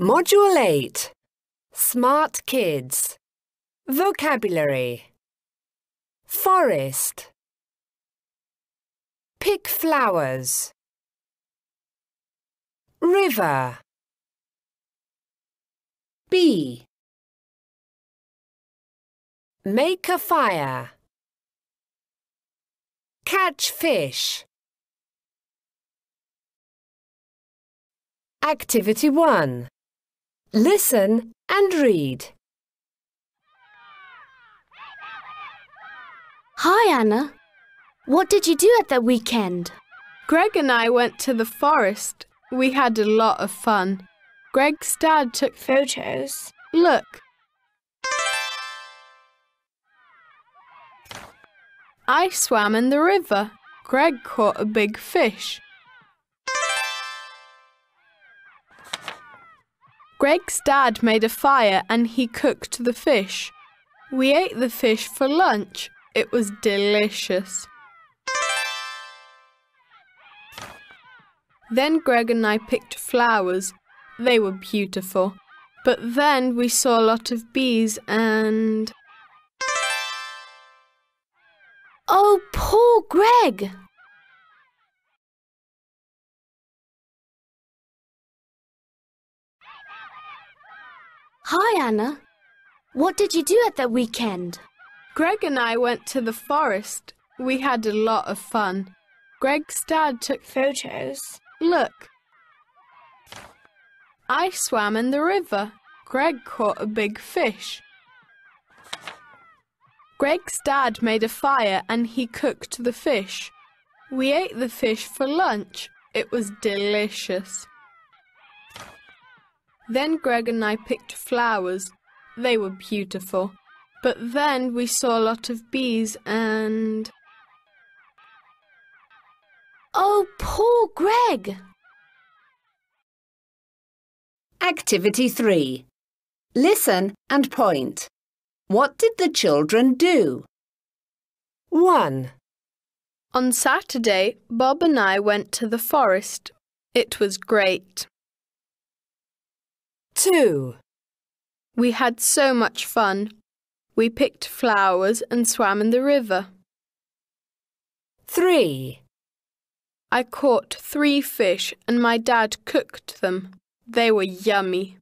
Module 8 Smart Kids. Vocabulary. Forest. Pick flowers. River. Bee. Make a fire. Catch fish. Activity 1 Listen and read. Hi, Anna. What did you do at the weekend? Greg and I went to the forest. We had a lot of fun. Greg's dad took photos. Look. I swam in the river. Greg caught a big fish. Greg's dad made a fire and he cooked the fish. We ate the fish for lunch. It was delicious. Then Greg and I picked flowers. They were beautiful. But then we saw a lot of bees and. Oh, poor Greg! Hi, Anna. What did you do at the weekend? Greg and I went to the forest. We had a lot of fun. Greg's dad took photos. Look. I swam in the river. Greg caught a big fish. Greg's dad made a fire and he cooked the fish. We ate the fish for lunch. It was delicious. Then Greg and I picked flowers. They were beautiful. But then we saw a lot of bees and. Oh, poor Greg! Activity 3 Listen and point. What did the children do? 1, On Saturday, Bob and I went to the forest. It was great. 2, We had so much fun. We picked flowers and swam in the river. 3, I caught three fish and my dad cooked them. They were yummy.